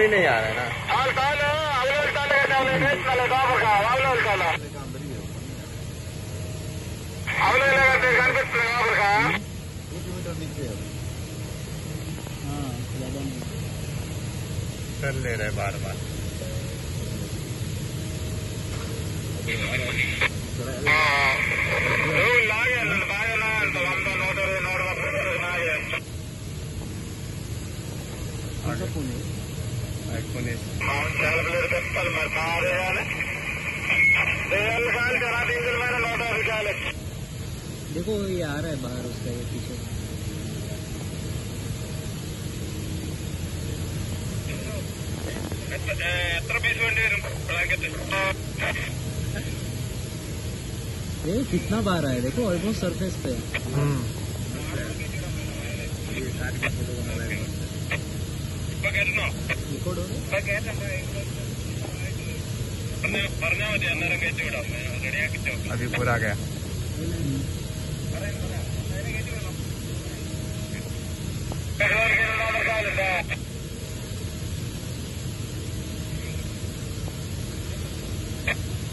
ही नहीं आ रहा है ना। हाँ कर ले रहे बार बार। कौन सा देखो ये आ रहा है बाहर उसका ये पीछे। हम्म। ये कितना बार आया देखो ऑलमोस्ट सरफेस पे। है। अभी पूरा गया Thank you.